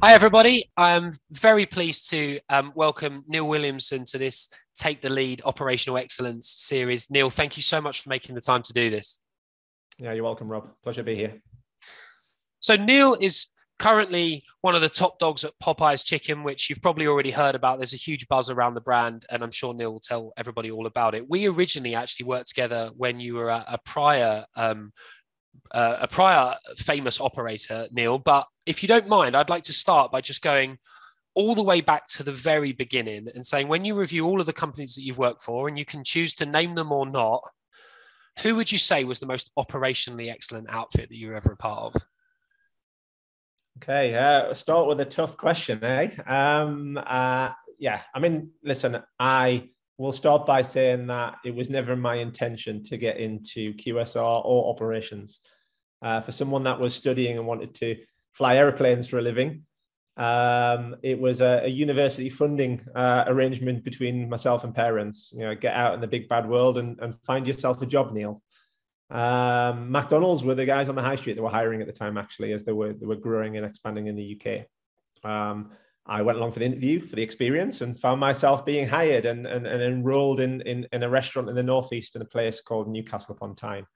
Hi, everybody. I'm very pleased to um, welcome Neil Williamson to this Take the Lead Operational Excellence series. Neil, thank you so much for making the time to do this. Yeah, you're welcome, Rob. Pleasure to be here. So, Neil is currently one of the top dogs at Popeyes Chicken, which you've probably already heard about. There's a huge buzz around the brand, and I'm sure Neil will tell everybody all about it. We originally actually worked together when you were a prior um, uh, a prior famous operator, Neil. But if you don't mind, I'd like to start by just going all the way back to the very beginning and saying when you review all of the companies that you've worked for, and you can choose to name them or not, who would you say was the most operationally excellent outfit that you were ever a part of? Okay, uh, start with a tough question, eh? Um, uh, yeah, I mean, listen, I will start by saying that it was never my intention to get into QSR or operations. Uh, for someone that was studying and wanted to fly airplanes for a living, um, it was a, a university funding uh, arrangement between myself and parents. You know, get out in the big bad world and, and find yourself a job, Neil. Um, McDonald's were the guys on the high street that were hiring at the time, actually, as they were they were growing and expanding in the UK. Um, I went along for the interview for the experience and found myself being hired and, and, and enrolled in, in, in a restaurant in the Northeast in a place called Newcastle upon Tyne.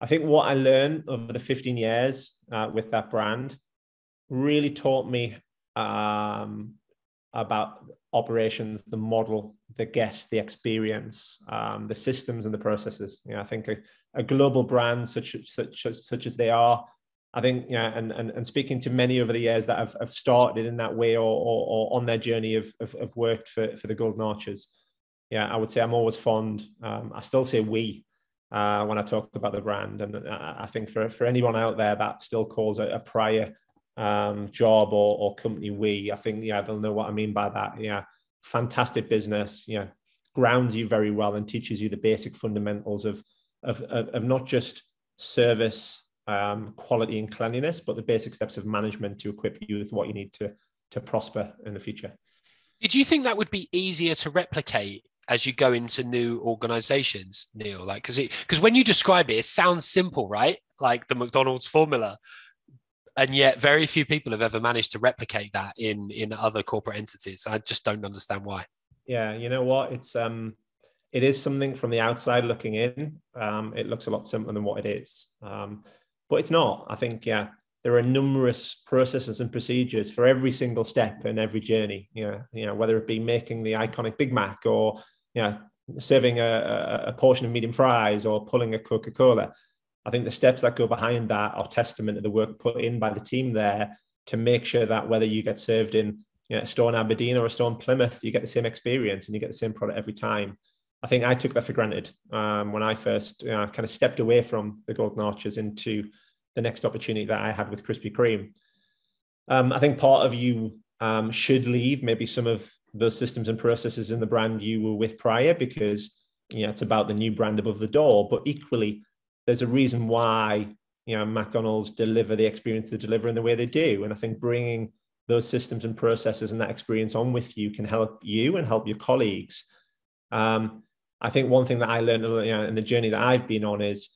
I think what I learned over the 15 years uh, with that brand really taught me um, about operations, the model, the guest, the experience, um, the systems and the processes. You know, I think a, a global brand such, such, such as they are I think, yeah, and, and, and speaking to many over the years that have, have started in that way or, or, or on their journey of, of, of, worked for, for the Golden Arches. yeah, I would say I'm always fond. Um, I still say we uh, when I talk about the brand. And I think for, for anyone out there that still calls it a prior um, job or, or company we, I think, yeah, they'll know what I mean by that. Yeah, fantastic business, yeah, grounds you very well and teaches you the basic fundamentals of, of, of, of not just service um, quality and cleanliness, but the basic steps of management to equip you with what you need to to prosper in the future. Did you think that would be easier to replicate as you go into new organizations, Neil? Like, because it because when you describe it, it sounds simple, right? Like the McDonald's formula, and yet very few people have ever managed to replicate that in in other corporate entities. I just don't understand why. Yeah, you know what? It's um, it is something from the outside looking in. Um, it looks a lot simpler than what it is. Um, but it's not. I think, yeah, there are numerous processes and procedures for every single step and every journey. You know, you know, whether it be making the iconic Big Mac or you know, serving a, a portion of medium fries or pulling a Coca Cola. I think the steps that go behind that are testament to the work put in by the team there to make sure that whether you get served in you know, a store in Aberdeen or a store in Plymouth, you get the same experience and you get the same product every time. I think I took that for granted um, when I first you know, kind of stepped away from the Golden Arches into the next opportunity that I had with Krispy Kreme. Um, I think part of you um, should leave maybe some of those systems and processes in the brand you were with prior because you know it's about the new brand above the door. But equally, there's a reason why you know McDonald's deliver the experience they deliver in the way they do, and I think bringing those systems and processes and that experience on with you can help you and help your colleagues. Um, I think one thing that I learned you know, in the journey that I've been on is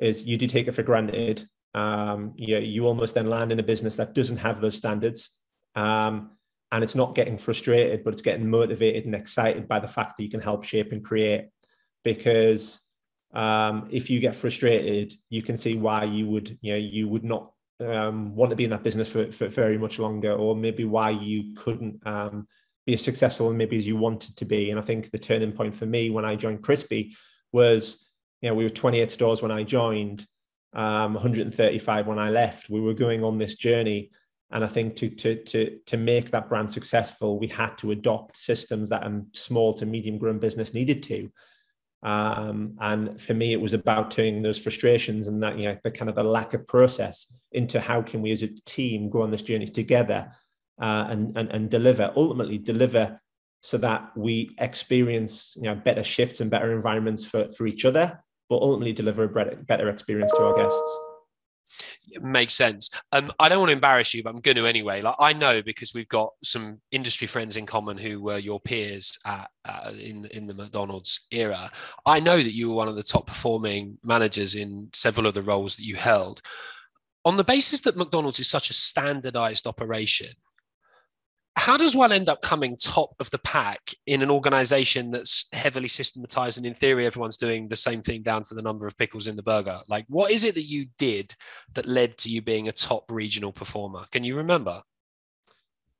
is you do take it for granted. Um, you, you almost then land in a business that doesn't have those standards. Um, and it's not getting frustrated, but it's getting motivated and excited by the fact that you can help shape and create. Because um, if you get frustrated, you can see why you would, you know, you would not um, want to be in that business for, for very much longer, or maybe why you couldn't um, be as successful and maybe as you wanted to be. And I think the turning point for me when I joined Krispy was, you know, we were 28 stores when I joined, um, 135 when I left. We were going on this journey. And I think to, to, to, to make that brand successful, we had to adopt systems that a small to medium grown business needed to. Um, and for me, it was about turning those frustrations and that, you know, the kind of the lack of process into how can we as a team go on this journey together uh, and, and, and deliver, ultimately deliver so that we experience you know, better shifts and better environments for, for each other, but ultimately deliver a better experience to our guests. Makes sense. Um, I don't want to embarrass you, but I'm going to anyway. Like I know because we've got some industry friends in common who were your peers at, uh, in in the McDonald's era. I know that you were one of the top performing managers in several of the roles that you held on the basis that McDonald's is such a standardized operation, how does one end up coming top of the pack in an organization that's heavily systematized and in theory everyone's doing the same thing down to the number of pickles in the burger? Like what is it that you did that led to you being a top regional performer? Can you remember?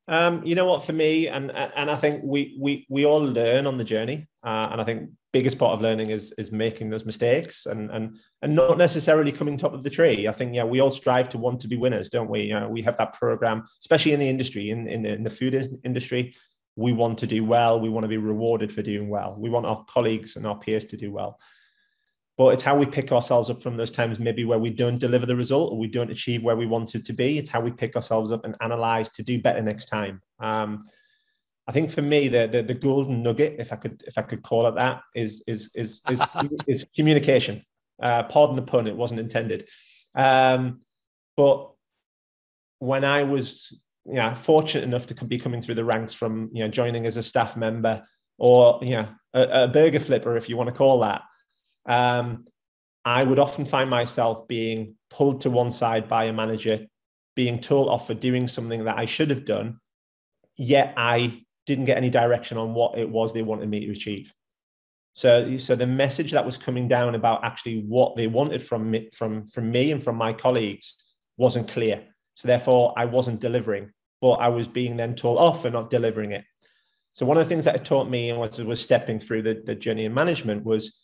Um, you know what for me and and i think we we we all learn on the journey uh, and i think biggest part of learning is is making those mistakes and and and not necessarily coming top of the tree. I think yeah, we all strive to want to be winners, don't we? You know, we have that program, especially in the industry, in in the, in the food industry. We want to do well. We want to be rewarded for doing well. We want our colleagues and our peers to do well. But it's how we pick ourselves up from those times, maybe where we don't deliver the result or we don't achieve where we wanted to be. It's how we pick ourselves up and analyze to do better next time. Um, I think for me, the, the, the golden nugget, if I could if I could call it that, is is is is, is communication. Uh, pardon the pun; it wasn't intended. Um, but when I was you know, fortunate enough to be coming through the ranks from you know joining as a staff member or you know a, a burger flipper, if you want to call that, um, I would often find myself being pulled to one side by a manager, being told off for doing something that I should have done, yet I didn't get any direction on what it was they wanted me to achieve. So, so the message that was coming down about actually what they wanted from me, from, from me and from my colleagues wasn't clear. So therefore, I wasn't delivering, but I was being then told off for not delivering it. So one of the things that it taught me and was, was stepping through the, the journey in management was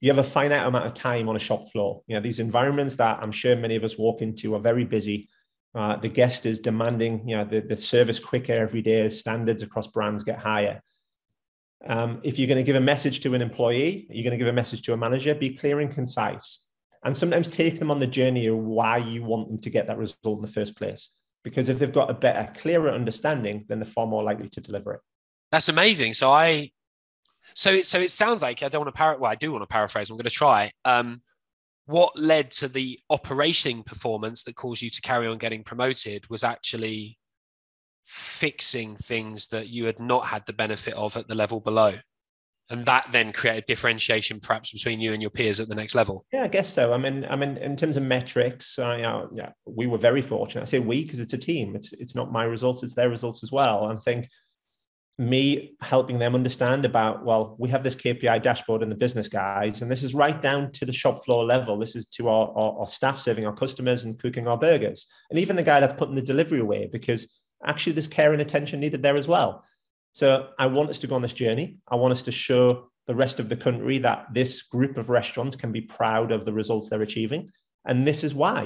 you have a finite amount of time on a shop floor. You know, these environments that I'm sure many of us walk into are very busy. Uh, the guest is demanding, you know, the, the service quicker every day as standards across brands get higher. Um, if you're going to give a message to an employee, you're going to give a message to a manager, be clear and concise. And sometimes take them on the journey of why you want them to get that result in the first place. Because if they've got a better, clearer understanding, then they're far more likely to deliver it. That's amazing. So I, so it, so it sounds like I don't want to parrot. Well, I do want to paraphrase. I'm going to try. Um, what led to the operating performance that caused you to carry on getting promoted was actually fixing things that you had not had the benefit of at the level below. And that then created differentiation perhaps between you and your peers at the next level. Yeah i guess so. I mean i mean in terms of metrics you yeah we were very fortunate. I say we because it's a team. It's it's not my results it's their results as well. I think me helping them understand about well we have this kpi dashboard in the business guys and this is right down to the shop floor level. This is to our, our, our, staff serving our customers and cooking our burgers. And even the guy that's putting the delivery away because actually there's care and attention needed there as well. So i want us to go on this journey. I want us to show the rest of the country that this group of restaurants can be proud of the results they're achieving. And this is why.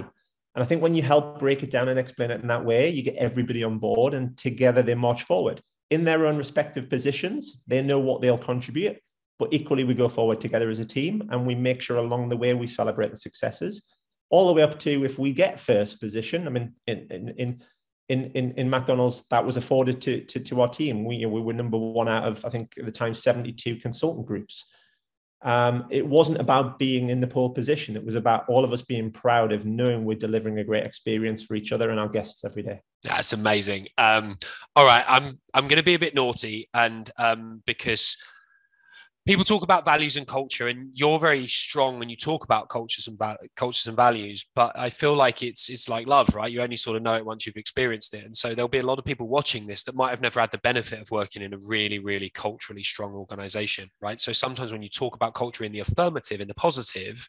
And i think when you help break it down and explain it in that way you get everybody on board and together they march forward in their own respective positions. They know what they'll contribute, but equally we go forward together as a team and we make sure along the way we celebrate the successes, all the way up to if we get first position. I mean, in in in in, in McDonald's, that was afforded to, to, to our team. We, we were number one out of I think at the time 72 consultant groups um, it wasn't about being in the pole position. It was about all of us being proud of knowing we're delivering a great experience for each other and our guests every day. That's amazing. Um, all right, I'm I'm going to be a bit naughty, and um, because people talk about values and culture and you're very strong when you talk about cultures and cultures and values but i feel like it's it's like love right you only sort of know it once you've experienced it and so there'll be a lot of people watching this that might have never had the benefit of working in a really really culturally strong organization right so sometimes when you talk about culture in the affirmative in the positive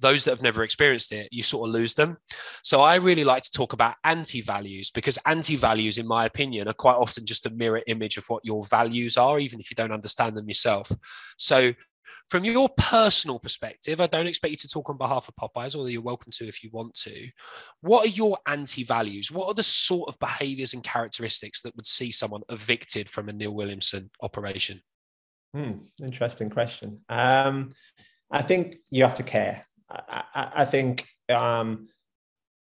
those that have never experienced it, you sort of lose them. So I really like to talk about anti values because anti values, in my opinion, are quite often just a mirror image of what your values are, even if you don't understand them yourself. So, from your personal perspective, I don't expect you to talk on behalf of Popeyes, although you're welcome to if you want to. What are your anti values? What are the sort of behaviors and characteristics that would see someone evicted from a Neil Williamson operation? Hmm, interesting question. Um, I think you have to care. I, I think um,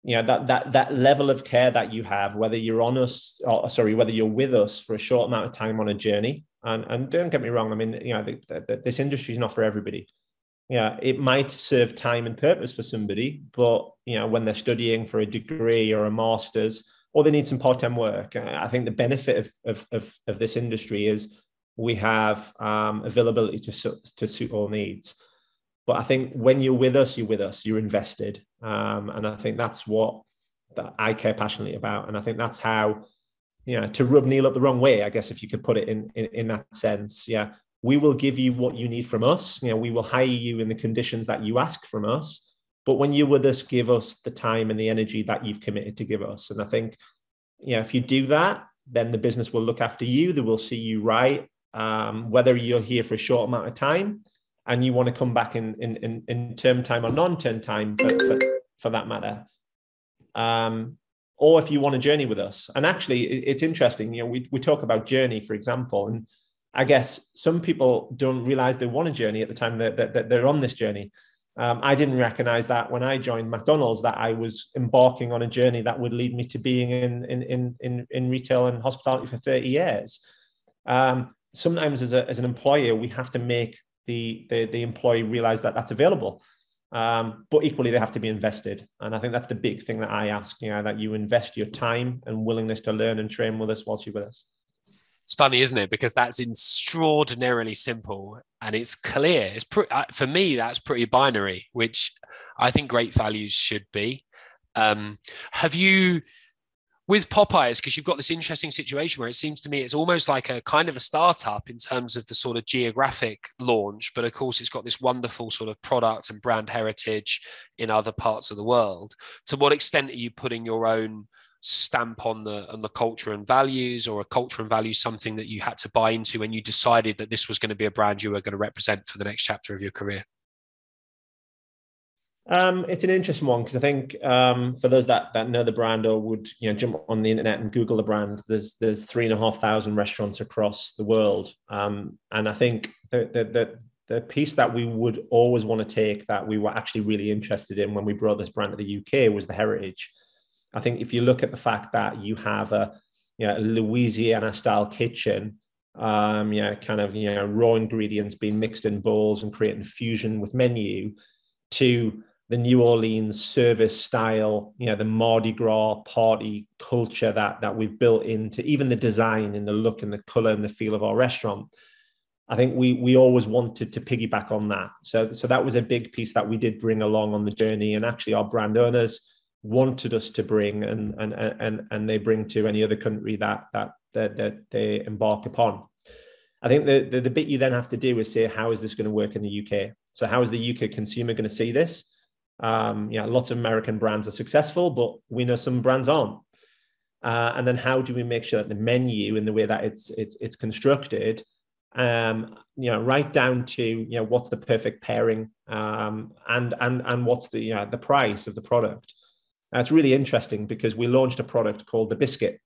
you know that that that level of care that you have, whether you're on us, or sorry, whether you're with us for a short amount of time on a journey, and and don't get me wrong, I mean, you know, the, the, this industry is not for everybody. Yeah, it might serve time and purpose for somebody, but you know, when they're studying for a degree or a master's, or they need some part-time work, I think the benefit of of of, of this industry is we have um, availability to to suit all needs. But I think when you're with us, you're with us, you're invested. Um, and I think that's what that I care passionately about. And I think that's how, know, to rub Neil up the wrong way, I guess, if you could put it in, in, in that sense. Yeah. We will give you what you need from us. You know, we will hire you in the conditions that you ask from us. But when you're with us, give us the time and the energy that you've committed to give us. And I think, know, if you do that, then the business will look after you. They will see you right. Um, whether you're here for a short amount of time and you want to come back in in, in, in term time or non-term time for, for that matter. Um, or if you want to journey with us. And actually, it's interesting. You know, we, we talk about journey, for example, and I guess some people don't realize they want a journey at the time that, that, that they're on this journey. Um, I didn't recognize that when I joined McDonald's that I was embarking on a journey that would lead me to being in in in in, in retail and hospitality for 30 years. Um, sometimes as, a, as an employer, we have to make the, the, the employee realize that that's available. Um, but equally, they have to be invested. And I think that's the big thing that I ask, you know, that you invest your time and willingness to learn and train with us whilst you're with us it's funny, isn't it? Because that's extraordinarily simple and it's clear. It's pre- for me, that's pretty binary, which I think great values should be. Um, have you, with Popeyes, because you've got this interesting situation where it seems to me it's almost like a kind of a startup in terms of the sort of geographic launch, but of course it's got this wonderful sort of product and brand heritage in other parts of the world. To what extent are you putting your own stamp on the on the culture and values or a culture and values something that you had to buy into when you decided that this was going to be a brand you were going to represent for the next chapter of your career um, it's an interesting one because I think um, for those that that know the brand or would you know jump on the internet and Google the brand, there's there's three and a half thousand restaurants across the world, um, and I think the, the the the piece that we would always want to take that we were actually really interested in when we brought this brand to the UK was the heritage. I think if you look at the fact that you have a you know, Louisiana style kitchen, um, you know, kind of you know raw ingredients being mixed in bowls and creating fusion with menu, to the New Orleans service style, you know, the Mardi Gras party culture that that we've built into even the design and the look and the color and the feel of our restaurant. I think we we always wanted to piggyback on that. So so that was a big piece that we did bring along on the journey. And actually, our brand owners wanted us to bring and and and and they bring to any other country that that that, that they embark upon. I think the, the, the bit you then have to do is say how is this going to work in the UK? So how is the UK consumer going to see this? Um, lots of American brands are successful, but we know some brands aren't. Uh, and then how do we make sure that the menu in the way that it's it's it's constructed, um, you know, right down to you know what's the perfect pairing, um, and and and what's the you know, the price of the product. Now, it's really interesting because we launched a product called the Biscuit.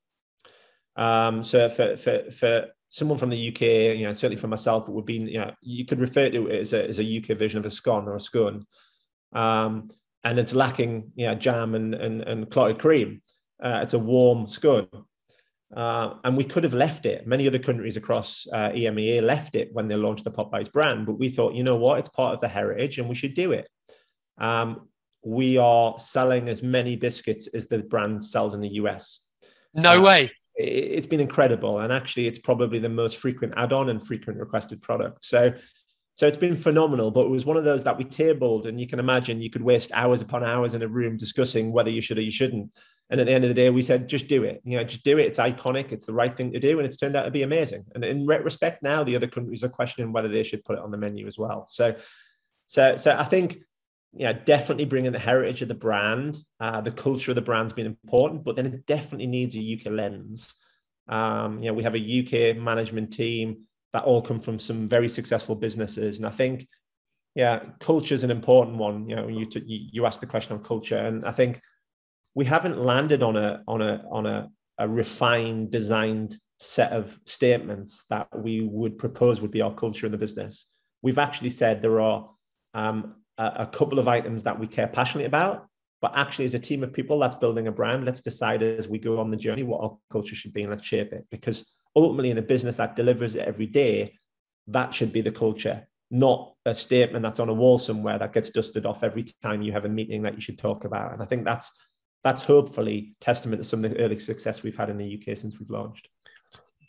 Um, so for, for, for someone from the UK, you know, certainly for myself, it would be, you know, you could refer to it as a, as a UK version of a scone or a scone. Um, and it's lacking, you know, jam and, and, and clotted cream. Uh, it's a warm scone. Uh, and we could have left it. Many other countries across uh, EMEA left it when they launched the Popeyes brand, but we thought, you know what, it's part of the heritage and we should do it. Um, we are selling as many biscuits as the brand sells in the US. No uh, way. It's been incredible. And actually, it's probably the most frequent add on and frequent requested product. So, so it's been phenomenal, but it was one of those that we tabled, and you can imagine you could waste hours upon hours in a room discussing whether you should or you shouldn't. And at the end of the day, we said, just do it. You know, just do it. It's iconic. It's the right thing to do, and it's turned out to be amazing. And in retrospect, now the other countries are questioning whether they should put it on the menu as well. So, so, so I think yeah, definitely bringing the heritage of the brand, uh, the culture of the brand's been important, but then it definitely needs a UK lens. Um, you know, we have a UK management team that all come from some very successful businesses, and I think, yeah, culture is an important one. You know, you t- you asked the question on culture, and I think we haven't landed on a on a on a, a refined, designed set of statements that we would propose would be our culture in the business. We've actually said there are um, a, couple of items that we care passionately about. But actually, as a team of people that's building a brand, let's decide as we go on the journey what our culture should be and let's shape it. Because ultimately, in a business that delivers it every day, that should be the culture, not a statement that's on a wall somewhere that gets dusted off every time you have a meeting that you should talk about. And I think that's that's hopefully testament to some of the early success we've had in the UK since we've launched.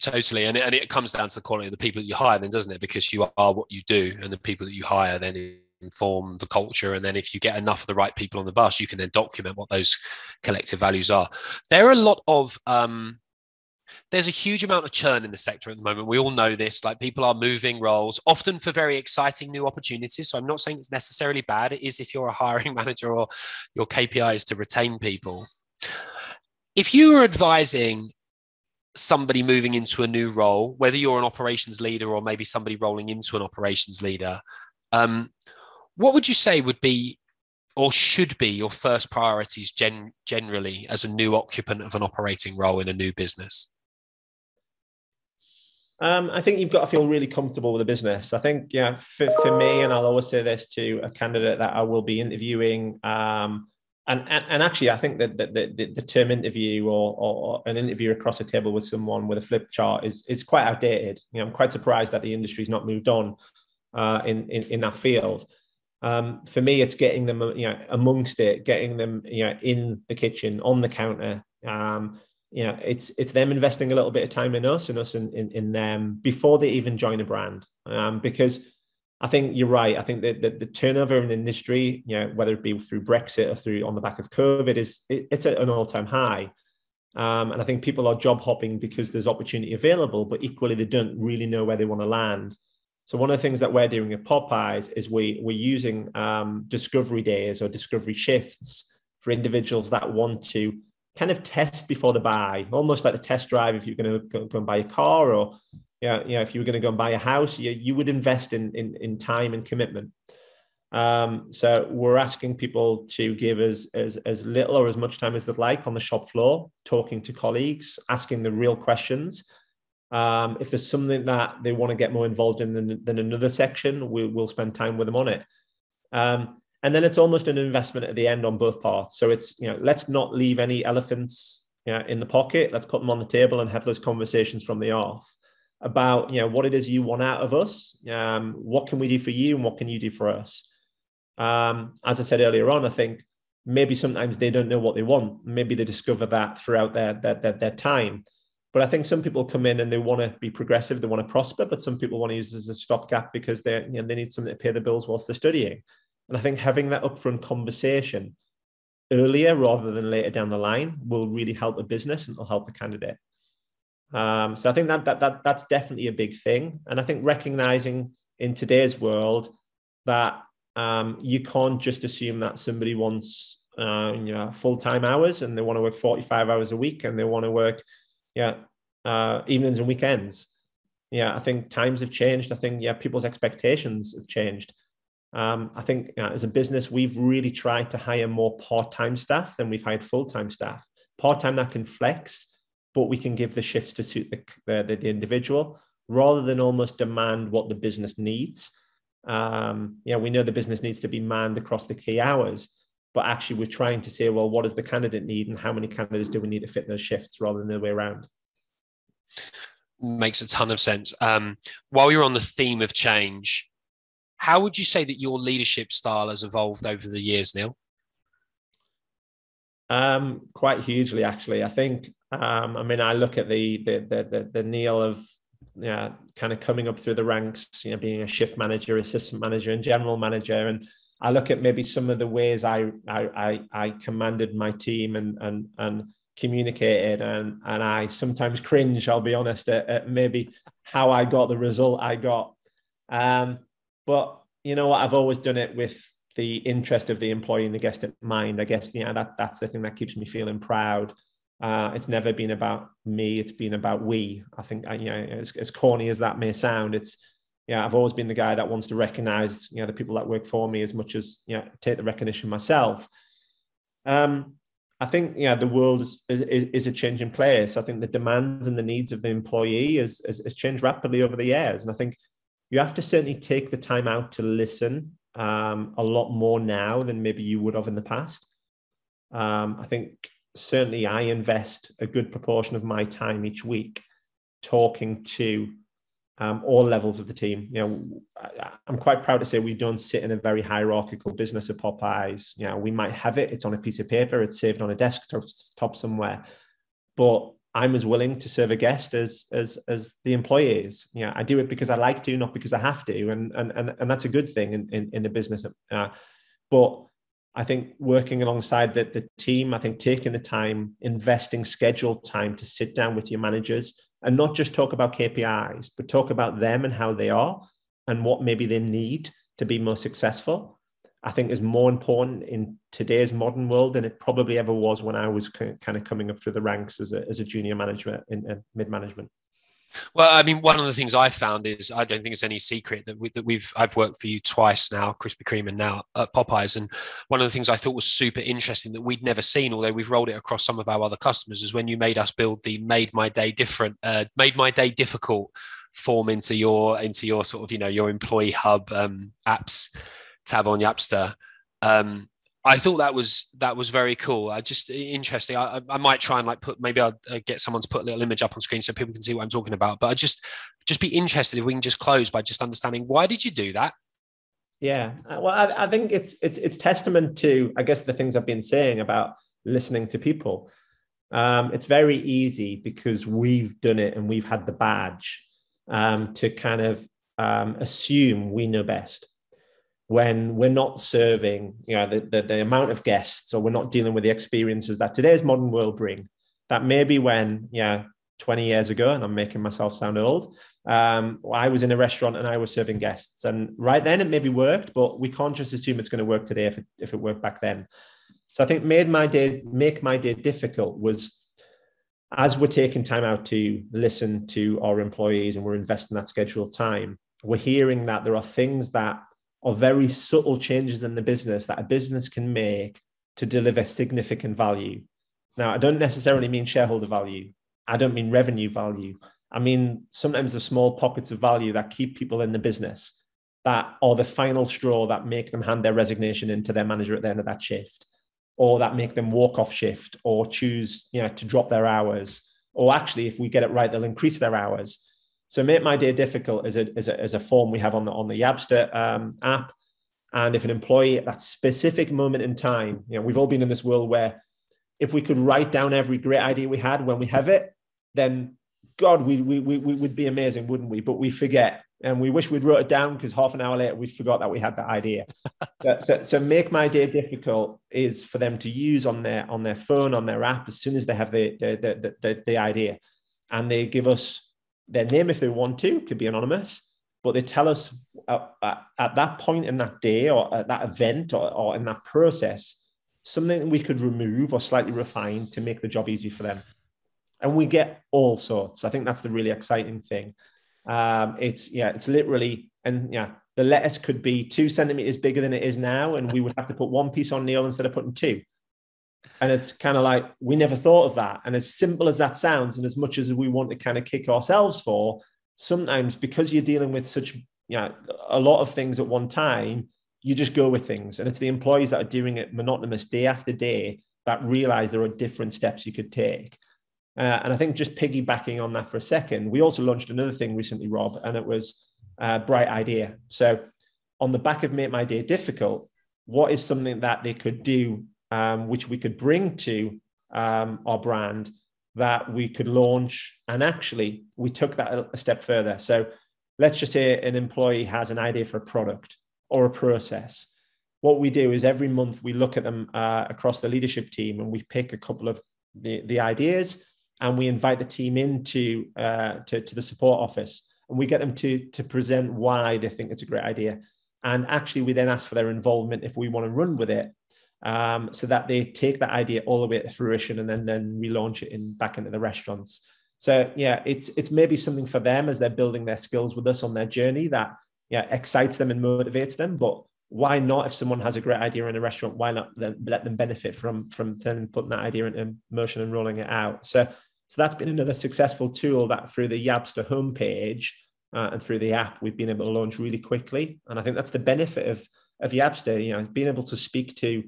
Totally, and it, and it comes down to the quality of the people that you hire, then, doesn't it? Because you are what you do, and the people that you hire then inform the culture. And then if you get enough of the right people on the bus, you can then document what those collective values are. There are a lot of um, there's a huge amount of churn in the sector at the moment. We all know this. Like people are moving roles, often for very exciting new opportunities. So I'm not saying it's necessarily bad. It is if you're a hiring manager or your KPI is to retain people. If you were advising somebody moving into a new role, whether you're an operations leader or maybe somebody rolling into an operations leader, um, what would you say would be or should be your first priorities gen- generally as a new occupant of an operating role in a new business? Um, I think you've got to feel really comfortable with the business. I think, yeah, for, for me, and I'll always say this to a candidate that I will be interviewing. Um, and, and, and actually, I think that the, the, the term interview or, or, an interview across a table with someone with a flip chart is, is quite outdated. You know, I'm quite surprised that the industry's not moved on uh, in, in, in that field. Um, for me, it's getting them, you know, amongst it, getting them, you know, in the kitchen, on the counter, um, you know, it's it's them investing a little bit of time in us and us in, in, in them before they even join a brand. Um, because I think you're right. I think that the, the, turnover in the industry, you know, whether it be through Brexit or through on the back of COVID, is it, it's at an all-time high. Um, and I think people are job hopping because there's opportunity available, but equally they don't really know where they want to land. So one of the things that we're doing at Popeyes is we we're using um, discovery days or discovery shifts for individuals that want to kind of test before the buy, almost like the test drive if you're going to go, go and buy a car or yeah, you know, if you were going to go and buy a house, you, you would invest in, in, in time and commitment. Um, so we're asking people to give us as, as little or as much time as they'd like on the shop floor, talking to colleagues, asking the real questions. Um, if there's something that they want to get more involved in than, than another section, we, will spend time with them on it. Um, and then it's almost an investment at the end on both parts. So it's you know let's not leave any elephants you know, in the pocket. Let's put them on the table and have those conversations from the off about you know what it is you want out of us. Um, what can we do for you, and what can you do for us? Um, as I said earlier on, I think maybe sometimes they don't know what they want. Maybe they discover that throughout their their, their, their time. But I think some people come in and they want to be progressive, they want to prosper, but some people want to use it as a stopgap because they you know, they need something to pay the bills whilst they're studying. And I think having that upfront conversation earlier rather than later down the line will really help a business and will help the candidate. Um, so I think that, that that that's definitely a big thing. And I think recognizing in today's world that um, you can't just assume that somebody wants uh, you know full time hours and they want to work 45 hours a week and they want to work yeah uh, evenings and weekends. Yeah, I think times have changed. I think yeah, people's expectations have changed. Um, I think you know, as a business, we've really tried to hire more part-time staff than we've hired full-time staff. Part-time that can flex, but we can give the shifts to suit the, the, the individual rather than almost demand what the business needs. Um, you know, we know the business needs to be manned across the key hours, but actually we're trying to say, well, what does the candidate need and how many candidates do we need to fit those shifts rather than the other way around? Makes a ton of sense. Um, while you're on the theme of change, how would you say that your leadership style has evolved over the years, Neil? Um, quite hugely, actually. I think. Um, I mean, I look at the the the the, the Neil of yeah, kind of coming up through the ranks, you know, being a shift manager, assistant manager, and general manager, and I look at maybe some of the ways I I I, I commanded my team and and and communicated, and and I sometimes cringe. I'll be honest at, at maybe how I got the result I got. Um, but you know what? I've always done it with the interest of the employee and the guest in mind. I guess yeah, that that's the thing that keeps me feeling proud. Uh, it's never been about me. It's been about we. I think uh, you know, as, as corny as that may sound, it's yeah. I've always been the guy that wants to recognize you know the people that work for me as much as you know take the recognition myself. Um, I think yeah, the world is, is, is, a changing place. I think the demands and the needs of the employee has, has, has changed rapidly over the years, and I think you have to certainly take the time out to listen um, a lot more now than maybe you would have in the past. Um, I think certainly I invest a good proportion of my time each week talking to um, all levels of the team. You know, I, am quite proud to say we don't sit in a very hierarchical business at Popeyes. You know, we might have it; it's on a piece of paper, it's saved on a desktop somewhere, but I'm as willing to serve a guest as as as the employee is. You know, I do it because I like to, not because I have to, and and and, and that's a good thing in in, in the business. Uh, but I think working alongside the, the team, I think taking the time, investing scheduled time to sit down with your managers and not just talk about KPIs, but talk about them and how they are and what maybe they need to be more successful. I think is more important in today's modern world than it probably ever was when I was kind of coming up through the ranks as a, as a junior manager in, in mid management. Well, I mean, one of the things I found is I don't think it's any secret that, we, that we've I've worked for you twice now, Krispy Kreme and now at Popeyes, and one of the things I thought was super interesting that we'd never seen, although we've rolled it across some of our other customers, is when you made us build the "Made My Day Different," uh, "Made My Day Difficult" form into your into your sort of you know your employee hub um, apps tab on Yapster. Um, I thought that was that was very cool. I just interesting. I, I might try and like put maybe I'll uh, get someone to put a little image up on screen so people can see what I'm talking about. But I just just be interested if we can just close by just understanding why did you do that? Yeah, uh, well, I, I think it's it's it's testament to I guess the things I've been saying about listening to people. Um, it's very easy because we've done it and we've had the badge um, to kind of um, assume we know best when we're not serving you know the, the, the, amount of guests or we're not dealing with the experiences that today's modern world bring that maybe when yeah 20 years ago and i'm making myself sound old um, i was in a restaurant and i was serving guests. And right then it maybe worked but we can't just assume it's going to work today if it, if it worked back then. So i think made my day make my day difficult was as we're taking time out to listen to our employees and we're investing that scheduled time we're hearing that there are things that or very subtle changes in the business that a business can make to deliver significant value. Now, I don't necessarily mean shareholder value. I don't mean revenue value. I mean sometimes the small pockets of value that keep people in the business that are the final straw that make them hand their resignation into their manager at the end of that shift, or that make them walk off shift or choose, you know, to drop their hours. Or actually, if we get it right, they'll increase their hours. So make my day difficult is a, is a, is a form we have on the on the Yapster um, app. And if an employee at that specific moment in time, you know, we've all been in this world where if we could write down every great idea we had when we have it, then God, we, we, we, we would be amazing, wouldn't we? But we forget and we wish we'd wrote it down because half an hour later we forgot that we had that idea. so, so, so, make my day difficult is for them to use on their on their phone, on their app as soon as they have the the, the, the, the idea. And they give us their name if they want to, could be anonymous, but they tell us at, at, at that point in that day or at that event or, or in that process, something we could remove or slightly refine to make the job easy for them. And we get all sorts. I think that's the really exciting thing. Um, it's yeah, it's literally and yeah, the lettuce could be two centimeters bigger than it is now, and we would have to put one piece on Neil instead of putting two. And it's kind of like, we never thought of that. And as simple as that sounds, and as much as we want to kind of kick ourselves for, sometimes because you're dealing with such, you know, a lot of things at one time, you just go with things. And it's the employees that are doing it monotonous day after day that realize there are different steps you could take. Uh, and I think just piggybacking on that for a second, we also launched another thing recently, Rob, and it was a bright idea. So on the back of Make My Day Difficult, what is something that they could do um, which we could bring to um, our brand that we could launch. And actually, we took that a step further. So let's just say an employee has an idea for a product or a process. What we do is every month we look at them uh, across the leadership team and we pick a couple of the, the ideas and we invite the team into uh, to, to the support office and we get them to, to present why they think it's a great idea. And actually, we then ask for their involvement if we want to run with it um, so that they take that idea all the way to fruition and then then relaunch it in back into the restaurants. So yeah, it's it's maybe something for them as they're building their skills with us on their journey that yeah excites them and motivates them. But why not if someone has a great idea in a restaurant? Why not let them benefit from from then putting that idea into motion and rolling it out? So so that's been another successful tool that through the Yapster homepage uh, and through the app we've been able to launch really quickly. And I think that's the benefit of of Yapster. You know, being able to speak to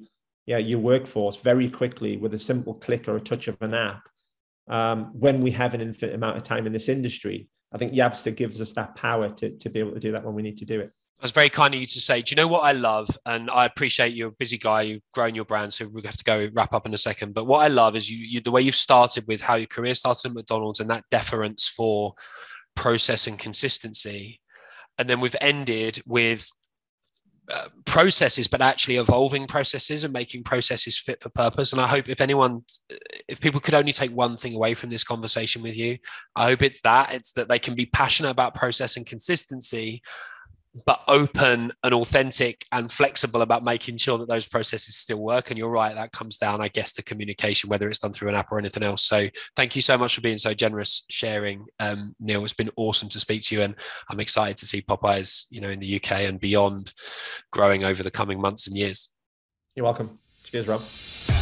yeah, your workforce very quickly with a simple click or a touch of an app. Um, when we have an infinite amount of time in this industry, I think Yapster gives us that power to, to be able to do that when we need to do it. That's very kind of you to say. Do you know what I love? And I appreciate you're a busy guy. You've grown your brand, so we have to go wrap up in a second. But what I love is you, you the way you've started with how your career started at McDonald's and that deference for process and consistency, and then we've ended with processes, but actually evolving processes and making processes fit for purpose. And I hope if anyone, if people could only take one thing away from this conversation with you, I hope it's that it's that they can be passionate about process and consistency, but open and authentic and flexible about making sure that those processes still work. And you're right, that comes down, I guess, to communication, whether it's done through an app or anything else. So thank you so much for being so generous, sharing, um, Neil. It's been awesome to speak to you, and I'm excited to see Popeyes, you know, in the UK and beyond, growing over the coming months and years. You're welcome. Cheers, Rob.